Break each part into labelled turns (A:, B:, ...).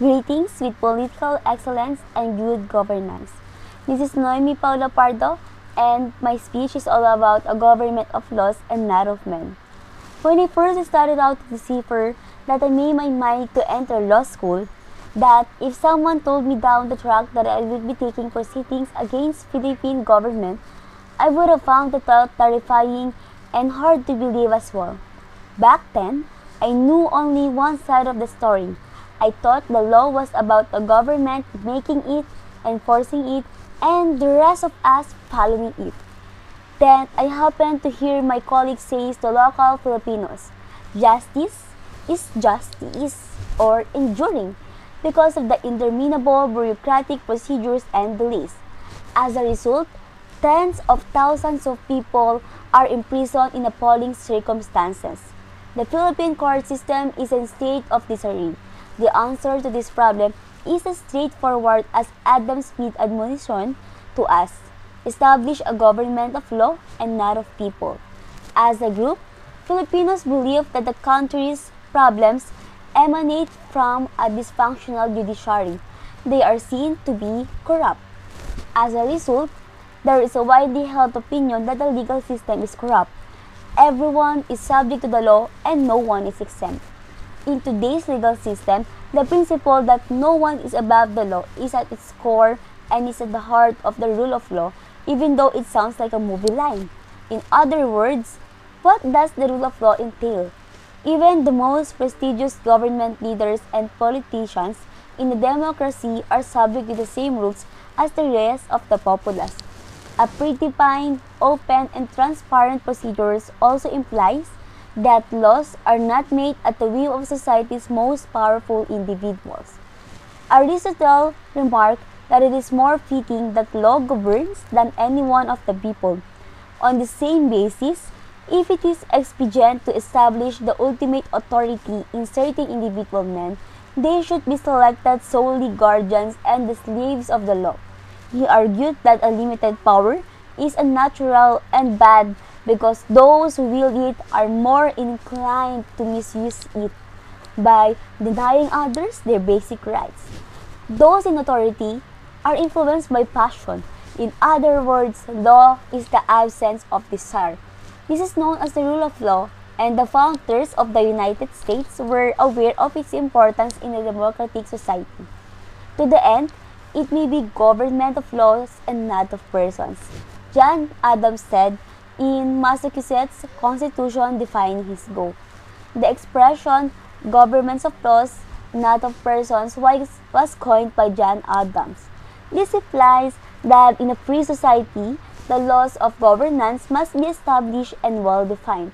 A: Greetings with political excellence and good governance. This is Noemie Paula Pardo, and my speech is all about a government of laws and not of men. When I first started out to decipher that I made my mind to enter law school, that if someone told me down the track that I would be taking proceedings against Philippine government, I would have found the thought terrifying and hard to believe as well. Back then, I knew only one side of the story. I thought the law was about the government making it, enforcing it, and the rest of us following it. Then I happened to hear my colleague say to local Filipinos, justice is justice or enduring because of the interminable bureaucratic procedures and delays. As a result, tens of thousands of people are imprisoned in appalling circumstances. The Philippine court system is in state of disarray. The answer to this problem is as straightforward as Adam Smith admonition to us. Establish a government of law and not of people. As a group, Filipinos believe that the country's problems emanate from a dysfunctional judiciary. They are seen to be corrupt. As a result, there is a widely held opinion that the legal system is corrupt. Everyone is subject to the law and no one is exempt. In today's legal system, the principle that no one is above the law is at its core and is at the heart of the rule of law, even though it sounds like a movie line. In other words, what does the rule of law entail? Even the most prestigious government leaders and politicians in a democracy are subject to the same rules as the rest of the populace. A predefined, open, and transparent procedures also implies that laws are not made at the will of society's most powerful individuals. Aristotle remarked that it is more fitting that law governs than any one of the people. On the same basis, if it is expedient to establish the ultimate authority in certain individual men, they should be selected solely guardians and the slaves of the law. He argued that a limited power is unnatural and bad because those who wield it are more inclined to misuse it by denying others their basic rights. Those in authority are influenced by passion. In other words, law is the absence of desire. This is known as the rule of law, and the founders of the United States were aware of its importance in a democratic society. To the end, it may be government of laws and not of persons. John Adams said in Massachusetts Constitution defining his goal. The expression governments of laws, not of persons was coined by John Adams. This implies that in a free society, the laws of governance must be established and well defined.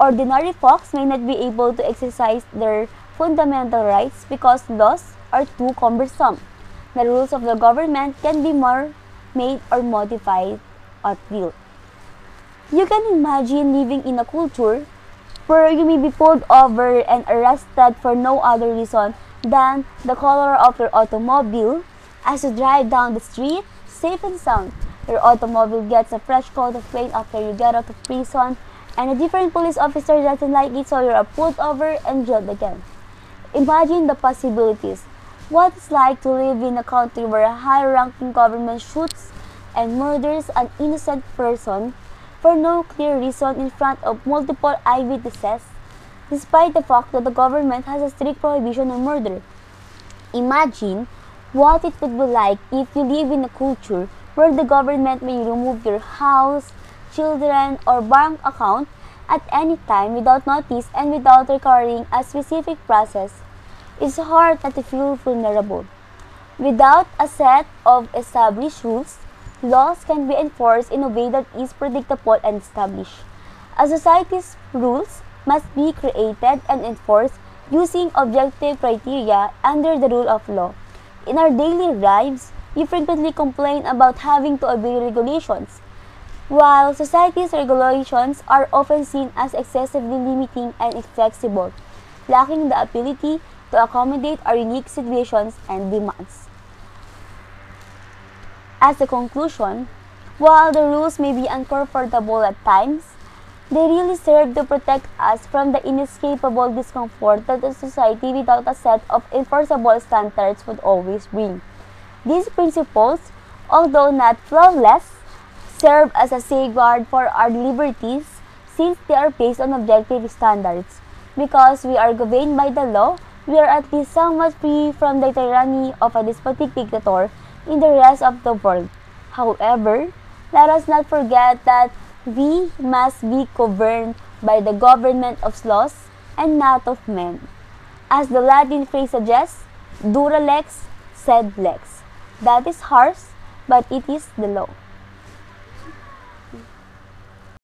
A: Ordinary folks may not be able to exercise their fundamental rights because laws are too cumbersome. The rules of the government can be more made or modified at will. You can imagine living in a culture where you may be pulled over and arrested for no other reason than the color of your automobile as you drive down the street safe and sound your automobile gets a fresh coat of paint after you get out of prison, and a different police officer doesn't like it, so you're pulled over and jailed again. Imagine the possibilities. What it's like to live in a country where a high-ranking government shoots and murders an innocent person for no clear reason in front of multiple eyewitnesses, despite the fact that the government has a strict prohibition on murder. Imagine what it would be like if you live in a culture where the government may remove your house, children, or bank account at any time without notice and without requiring a specific process, it's hard not to feel vulnerable. Without a set of established rules, laws can be enforced in a way that is predictable and established. A society's rules must be created and enforced using objective criteria under the rule of law. In our daily lives, we frequently complain about having to obey regulations. While society's regulations are often seen as excessively limiting and inflexible, lacking the ability to accommodate our unique situations and demands. As a conclusion, while the rules may be uncomfortable at times, They really serve to protect us from the inescapable discomfort that a society without a set of enforceable standards would always bring. These principles, although not flawless, serve as a safeguard for our liberties since they are based on objective standards. Because we are governed by the law, we are at least somewhat free from the tyranny of a despotic dictator in the rest of the world. However, let us not forget that we must be governed by the government of laws and not of men. As the Latin phrase suggests, dura lex sed lex. That is harsh, but it is the law.